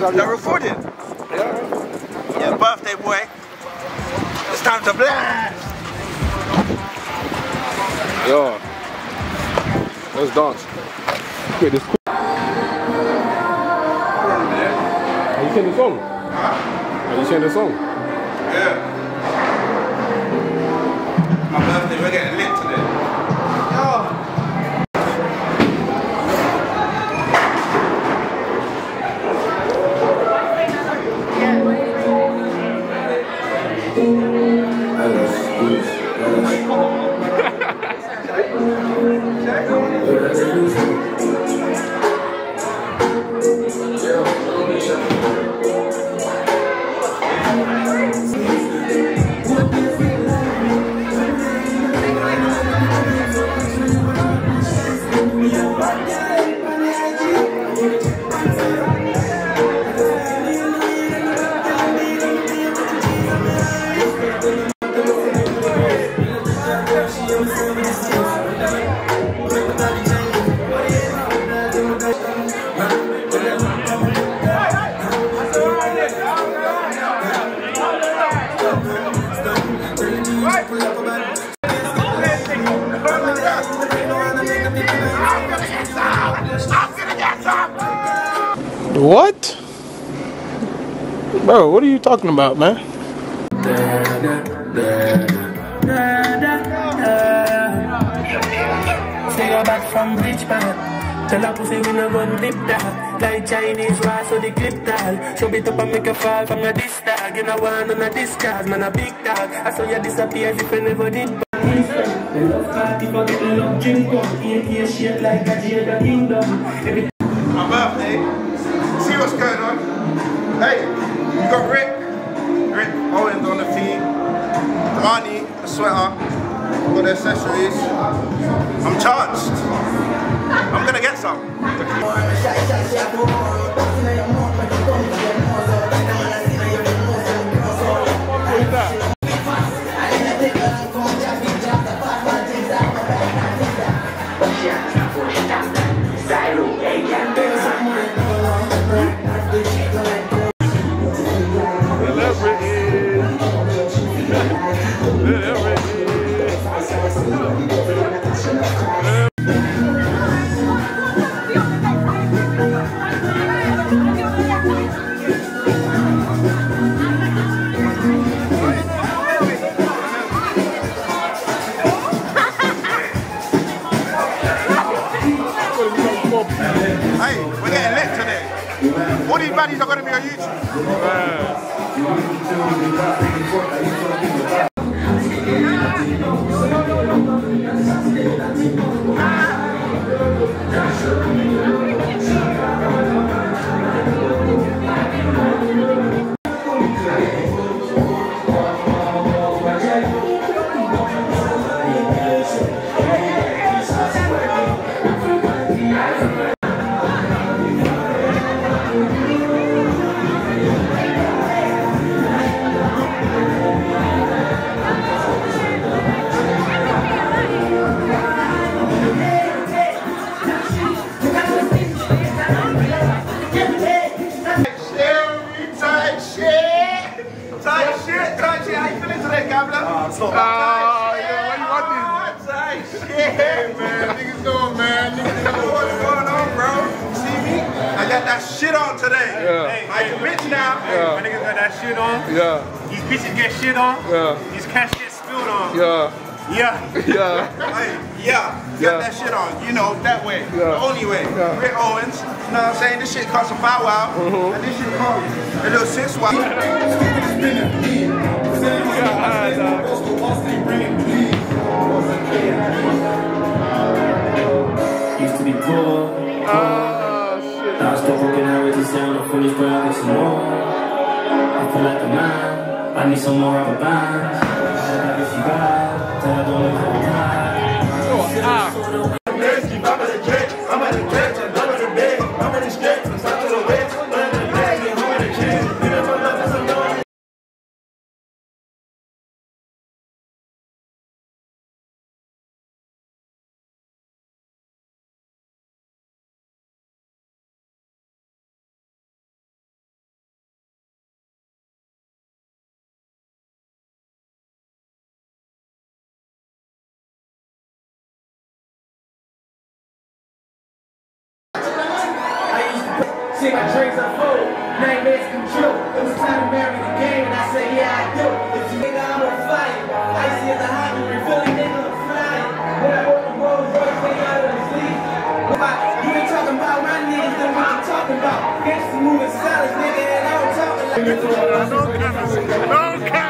They're recording. Yeah, birthday boy. It's time to blast. Yo. Let's dance. Wait, this. Are you singing the song? Are you singing the song? Yeah. My birthday, we're getting lit What? Bro, what are you talking about, man? Say you're back from rich man. Tell her pussy we no gun dip that. Like Chinese rice so the clip tag. Show it up and make a fall from your disc tag. You know one on a discard, man a big tag. I saw you disappear as if you never did. They love party for getting love drink up. AK shit like a Jada Kingdom. Every My birthday. Hey, you got Rick. Rick Owens on the feet. Rani, the sweater. Got the accessories. I'm charged. I'm gonna get some. All these baddies are gonna be on YouTube. Shit, shit. Tight shit, tight shit. How you feeling today, Gabler? Ah, it's not Ah, yeah, why you want Tight shit, man. Niggas know, man. Niggas know what's going on, bro. See me? I got that shit on today. Yeah. Hey, I'm rich now. Yeah. My niggas got that shit on. Yeah, These bitches get shit on. yeah, These cash get spilled on. yeah, Yeah. yeah. Hey, yeah, got Yeah. that shit on. You know, that way. Yeah. The only way. Yeah. Rick Owens. You know what I'm saying? This shit costs a bow wow. Mm-hmm. And this shit costs a little six wow. used to be poor. Ah, shit. Now I still working out with the sound of footage, but I get some more. I feel like a man. I need some more rubber bands. If you got, tell her See my dreams unfold, nightmares come true. It was time to marry the game, and I said, yeah, I do. If you nigga, I'm on fire. Icy as a hot one, feeling nigga, I'm flying. When I bought the Rolls Royce, they out of the sleep. You been talking about my niggas, then what you talking about? Gangsta moving silence, nigga, and I don't talk like No cameras. No cameras.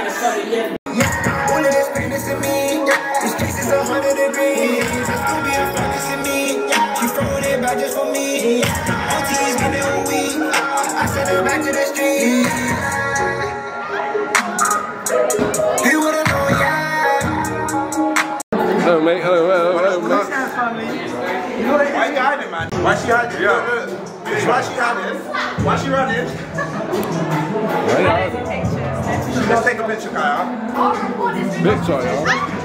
nigga feeling like a sucker, yeah. All of this fitness in me, yeah. This case is a hundred degrees. I still be a furnace in me, yeah. She throwing it back just for me. OT's getting a week. I send her back to the street. He would've known, yeah. Hello, mate. Hello, hello, hello, mate. Why you hiding, man? Why she hiding? Yeah. Why she hiding? Why she running? Let's take a picture, Kaya. Picture, yeah.